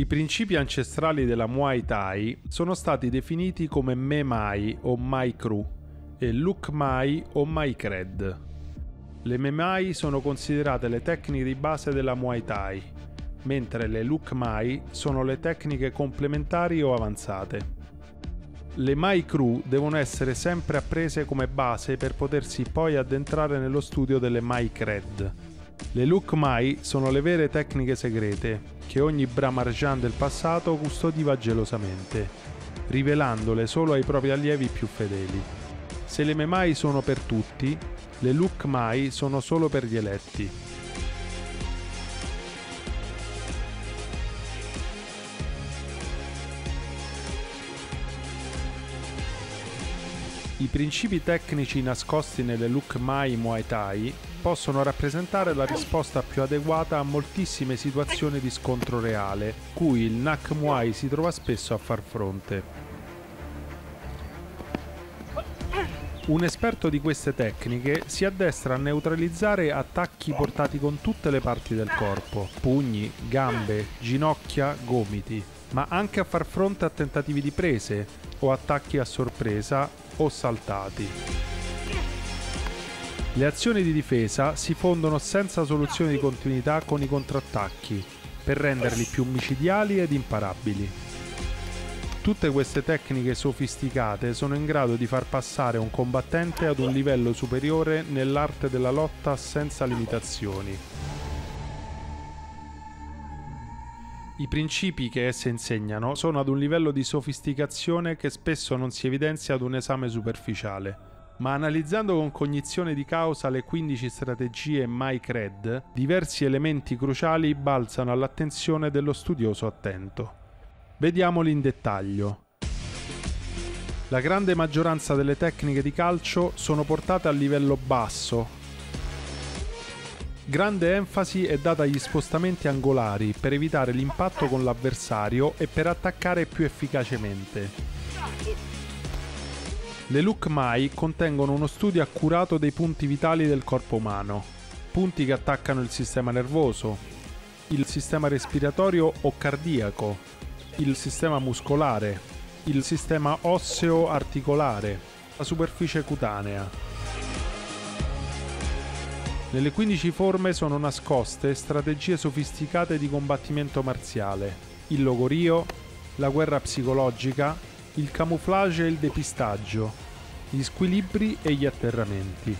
I principi ancestrali della Muay Thai sono stati definiti come Me Mai o Mai Kru e Luk Mai o Mai Kred. Le Me Mai sono considerate le tecniche di base della Muay Thai, mentre le Luk Mai sono le tecniche complementari o avanzate. Le Mai Kru devono essere sempre apprese come base per potersi poi addentrare nello studio delle Mai Kred. Le Luk Mai sono le vere tecniche segrete che ogni Brahmarjan del passato custodiva gelosamente, rivelandole solo ai propri allievi più fedeli. Se le Memai sono per tutti, le Luk Mai sono solo per gli eletti. I principi tecnici nascosti nelle Luk Mai Muay Thai possono rappresentare la risposta più adeguata a moltissime situazioni di scontro reale, cui il Nak Muay si trova spesso a far fronte. Un esperto di queste tecniche si addestra a neutralizzare attacchi portati con tutte le parti del corpo, pugni, gambe, ginocchia, gomiti, ma anche a far fronte a tentativi di prese o attacchi a sorpresa o saltati. Le azioni di difesa si fondono senza soluzione di continuità con i contrattacchi, per renderli più micidiali ed imparabili. Tutte queste tecniche sofisticate sono in grado di far passare un combattente ad un livello superiore nell'arte della lotta senza limitazioni. I principi che esse insegnano sono ad un livello di sofisticazione che spesso non si evidenzia ad un esame superficiale ma analizzando con cognizione di causa le 15 strategie MyCred, diversi elementi cruciali balzano all'attenzione dello studioso attento. Vediamoli in dettaglio. La grande maggioranza delle tecniche di calcio sono portate a livello basso. Grande enfasi è data agli spostamenti angolari per evitare l'impatto con l'avversario e per attaccare più efficacemente. Le Look Mai contengono uno studio accurato dei punti vitali del corpo umano, punti che attaccano il sistema nervoso, il sistema respiratorio o cardiaco, il sistema muscolare, il sistema osseo-articolare, la superficie cutanea. Nelle 15 forme sono nascoste strategie sofisticate di combattimento marziale, il logorio, la guerra psicologica, il camouflage e il depistaggio, gli squilibri e gli atterramenti.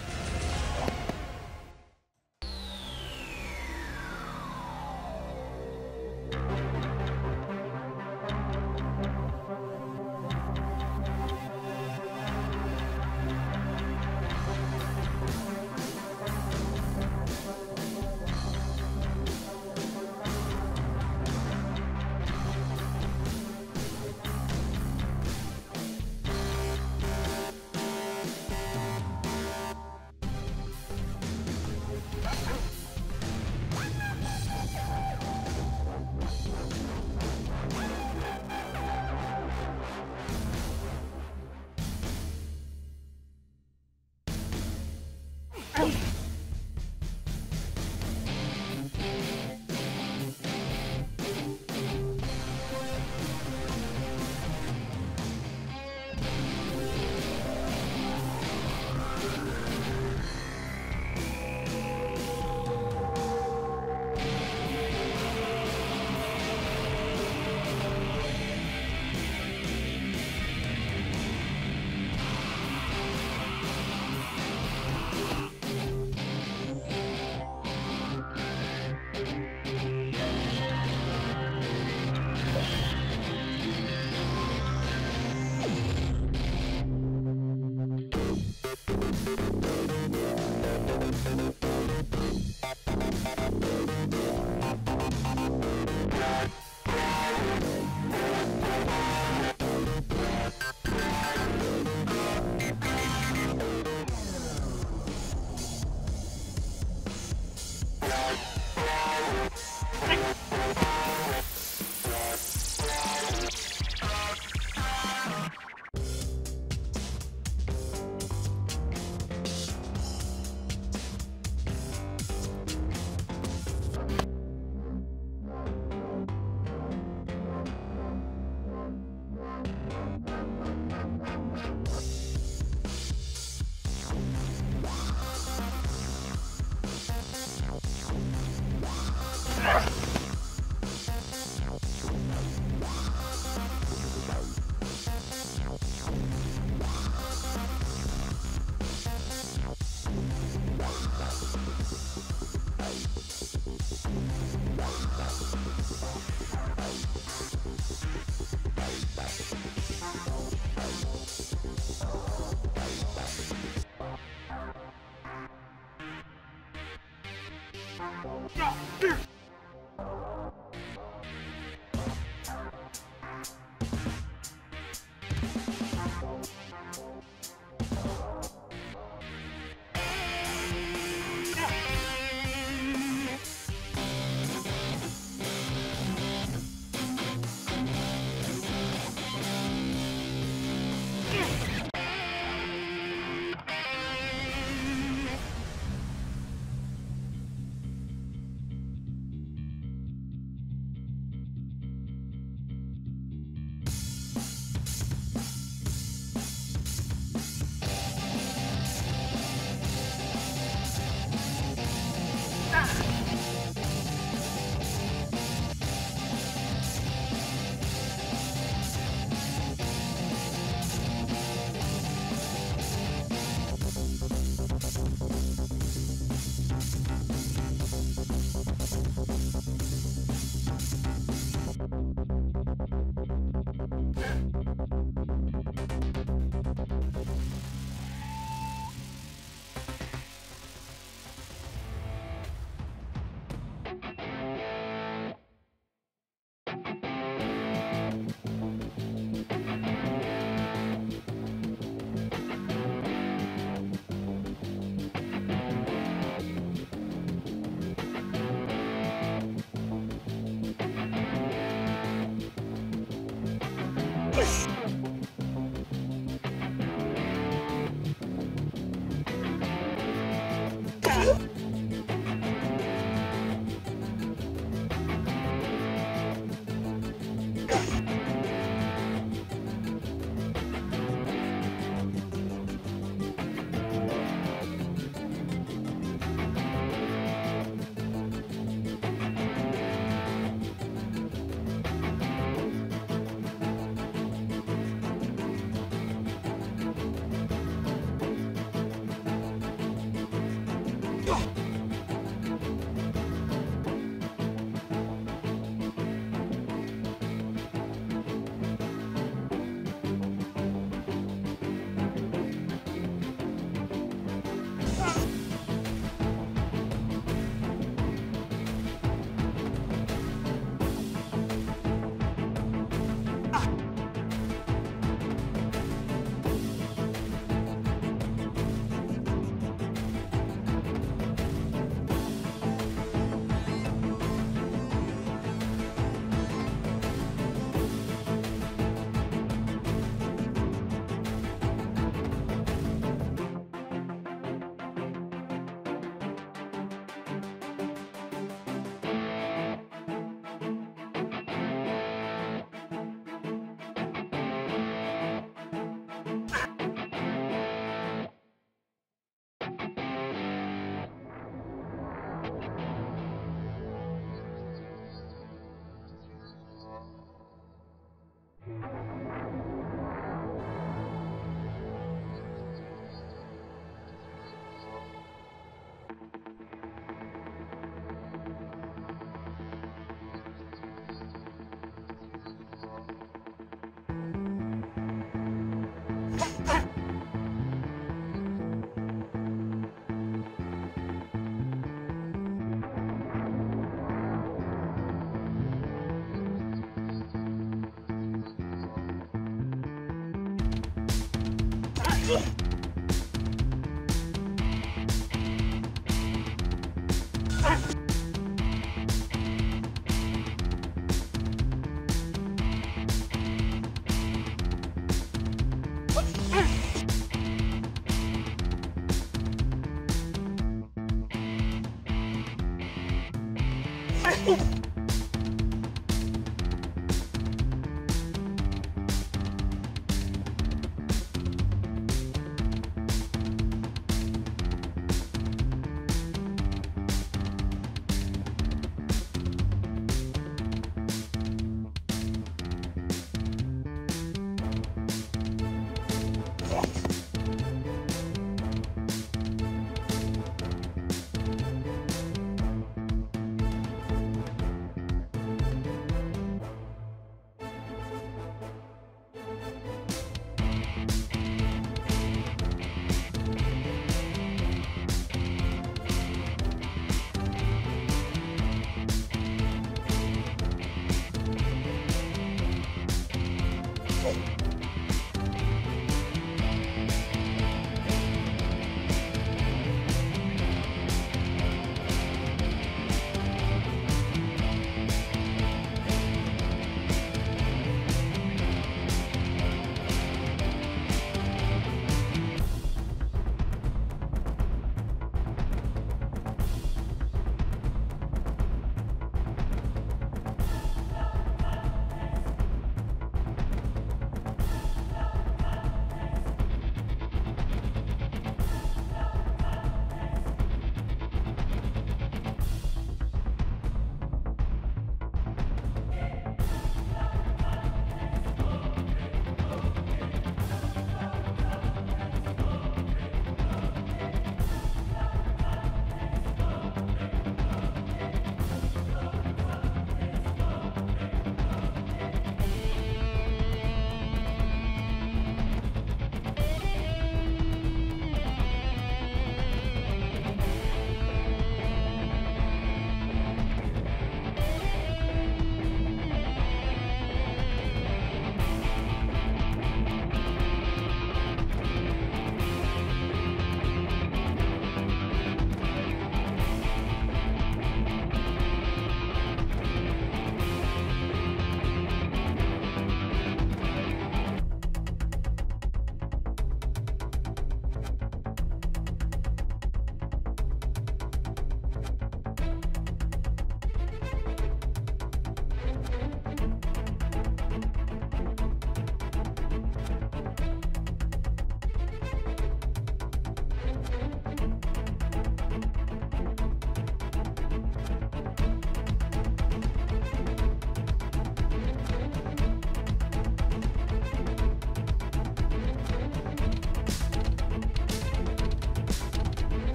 Oh.